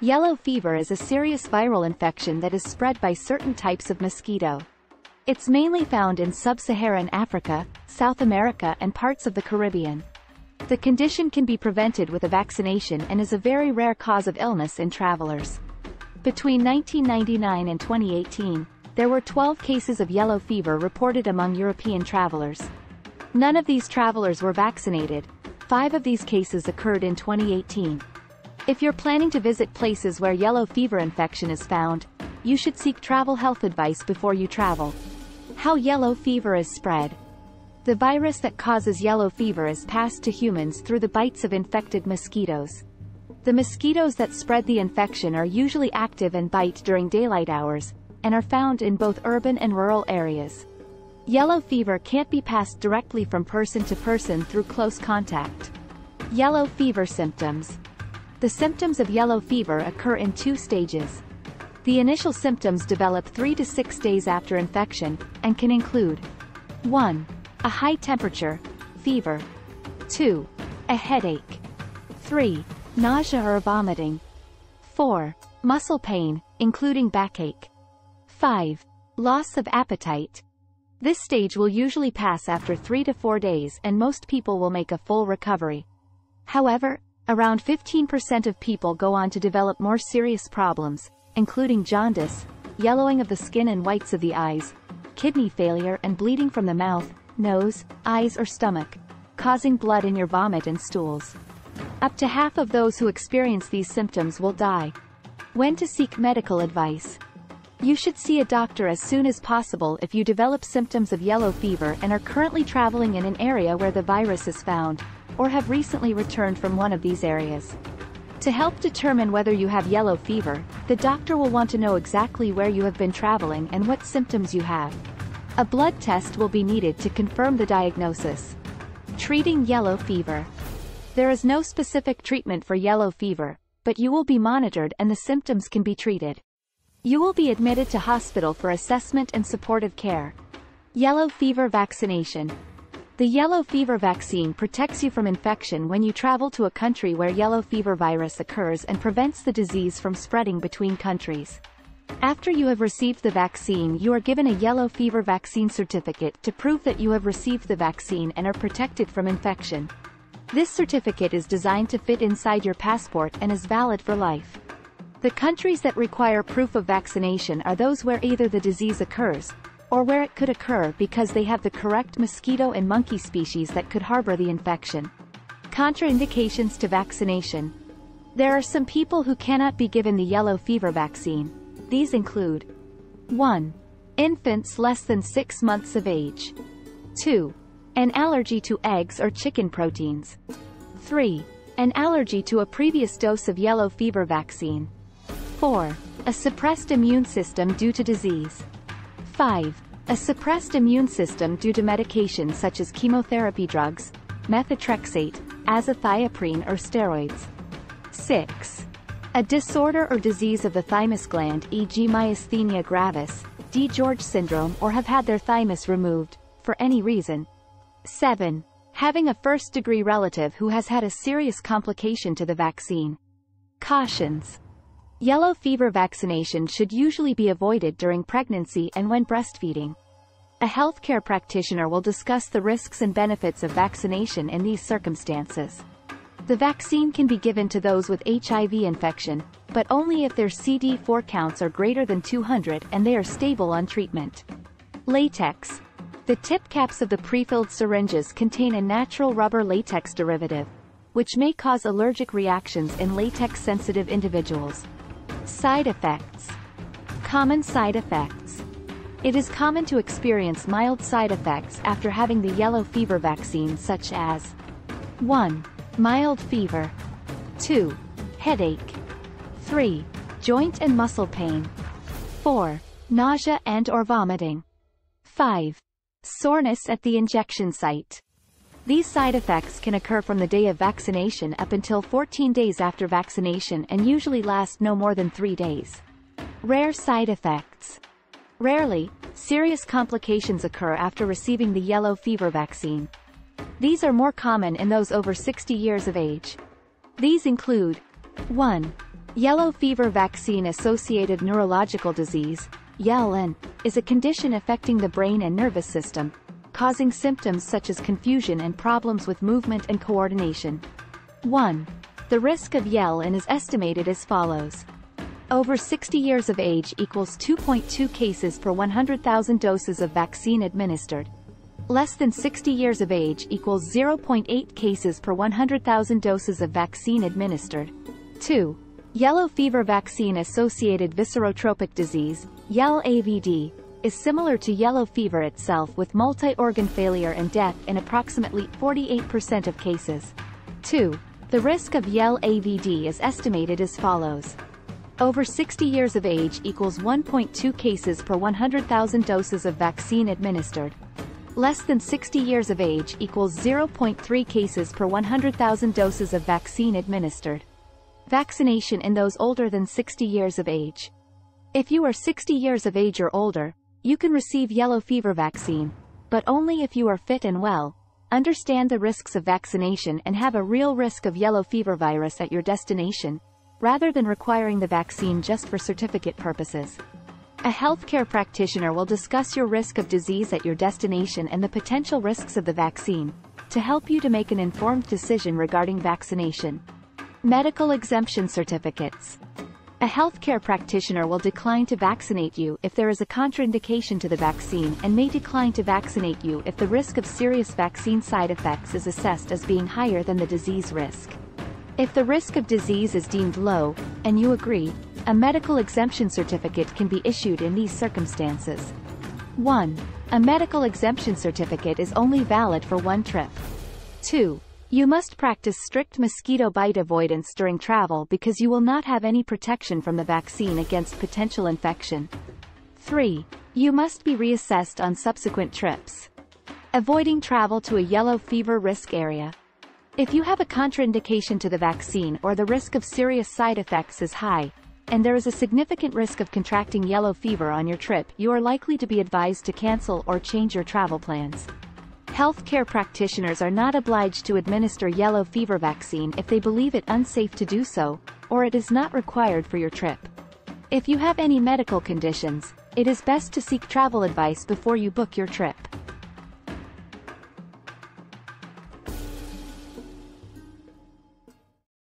Yellow fever is a serious viral infection that is spread by certain types of mosquito. It's mainly found in sub-Saharan Africa, South America and parts of the Caribbean. The condition can be prevented with a vaccination and is a very rare cause of illness in travelers. Between 1999 and 2018, there were 12 cases of yellow fever reported among European travelers. None of these travelers were vaccinated. Five of these cases occurred in 2018. If you're planning to visit places where yellow fever infection is found, you should seek travel health advice before you travel. How yellow fever is spread. The virus that causes yellow fever is passed to humans through the bites of infected mosquitoes. The mosquitoes that spread the infection are usually active and bite during daylight hours, and are found in both urban and rural areas. Yellow fever can't be passed directly from person to person through close contact. Yellow fever symptoms. The symptoms of yellow fever occur in two stages. The initial symptoms develop 3 to 6 days after infection, and can include 1. A high temperature, fever. 2. A headache. 3. Nausea or vomiting. 4. Muscle pain, including backache. 5. Loss of appetite. This stage will usually pass after 3 to 4 days and most people will make a full recovery. However, around 15% of people go on to develop more serious problems, including jaundice, yellowing of the skin and whites of the eyes, kidney failure and bleeding from the mouth, nose, eyes or stomach, causing blood in your vomit and stools. Up to half of those who experience these symptoms will die. When to seek medical advice. You should see a doctor as soon as possible if you develop symptoms of yellow fever and are currently traveling in an area where the virus is found, or have recently returned from one of these areas. To help determine whether you have yellow fever, the doctor will want to know exactly where you have been traveling and what symptoms you have. A blood test will be needed to confirm the diagnosis. Treating yellow fever. There is no specific treatment for yellow fever, but you will be monitored and the symptoms can be treated. You will be admitted to hospital for assessment and supportive care. Yellow fever vaccination. The yellow fever vaccine protects you from infection when you travel to a country where yellow fever virus occurs and prevents the disease from spreading between countries. After you have received the vaccine you are given a yellow fever vaccine certificate to prove that you have received the vaccine and are protected from infection. This certificate is designed to fit inside your passport and is valid for life. The countries that require proof of vaccination are those where either the disease occurs, or where it could occur because they have the correct mosquito and monkey species that could harbor the infection. Contraindications to vaccination. There are some people who cannot be given the yellow fever vaccine. These include 1. Infants less than 6 months of age. 2. An allergy to eggs or chicken proteins. 3. An allergy to a previous dose of yellow fever vaccine. 4. A suppressed immune system due to disease. 5. A suppressed immune system due to medications such as chemotherapy drugs, methotrexate, azathioprine or steroids. 6. A disorder or disease of the thymus gland e.g. myasthenia gravis, DiGeorge syndrome or have had their thymus removed, for any reason. 7. Having a first-degree relative who has had a serious complication to the vaccine. Cautions. Yellow fever vaccination should usually be avoided during pregnancy and when breastfeeding. A healthcare practitioner will discuss the risks and benefits of vaccination in these circumstances. The vaccine can be given to those with HIV infection, but only if their CD4 counts are greater than 200 and they are stable on treatment. Latex. The tip caps of the prefilled syringes contain a natural rubber latex derivative, which may cause allergic reactions in latex-sensitive individuals. Side effects. Common side effects. It is common to experience mild side effects after having the yellow fever vaccine such as 1. Mild fever 2. Headache 3. Joint and muscle pain 4. Nausea and or vomiting 5. Soreness at the injection site these side effects can occur from the day of vaccination up until 14 days after vaccination and usually last no more than 3 days. Rare side effects. Rarely, serious complications occur after receiving the yellow fever vaccine. These are more common in those over 60 years of age. These include 1. Yellow fever vaccine-associated neurological disease, YEL-AND, is a condition affecting the brain and nervous system, causing symptoms such as confusion and problems with movement and coordination. 1. The risk of YEL-AND is estimated as follows. Over 60 years of age equals 2.2 cases per 100,000 doses of vaccine administered. Less than 60 years of age equals 0.8 cases per 100,000 doses of vaccine administered. 2. Yellow fever vaccine-associated viscerotropic disease, YEL-AVD, is similar to yellow fever itself with multi-organ failure and death in approximately 48% of cases. 2. The risk of YEL-AVD is estimated as follows. Over 60 years of age equals 1.2 cases per 100,000 doses of vaccine administered. Less than 60 years of age equals 0.3 cases per 100,000 doses of vaccine administered. Vaccination in those older than 60 years of age. If you are 60 years of age or older, you can receive yellow fever vaccine, but only if you are fit and well, understand the risks of vaccination and have a real risk of yellow fever virus at your destination, rather than requiring the vaccine just for certificate purposes. A healthcare practitioner will discuss your risk of disease at your destination and the potential risks of the vaccine, to help you to make an informed decision regarding vaccination. Medical exemption certificates. A healthcare practitioner will decline to vaccinate you if there is a contraindication to the vaccine and may decline to vaccinate you if the risk of serious vaccine side effects is assessed as being higher than the disease risk. If the risk of disease is deemed low, and you agree, a medical exemption certificate can be issued in these circumstances. 1. A medical exemption certificate is only valid for one trip. 2. You must practice strict mosquito bite avoidance during travel because you will not have any protection from the vaccine against potential infection. 3. You must be reassessed on subsequent trips. Avoiding travel to a yellow fever risk area. If you have a contraindication to the vaccine or the risk of serious side effects is high, and there is a significant risk of contracting yellow fever on your trip, you are likely to be advised to cancel or change your travel plans. Healthcare practitioners are not obliged to administer yellow fever vaccine if they believe it unsafe to do so, or it is not required for your trip. If you have any medical conditions, it is best to seek travel advice before you book your trip.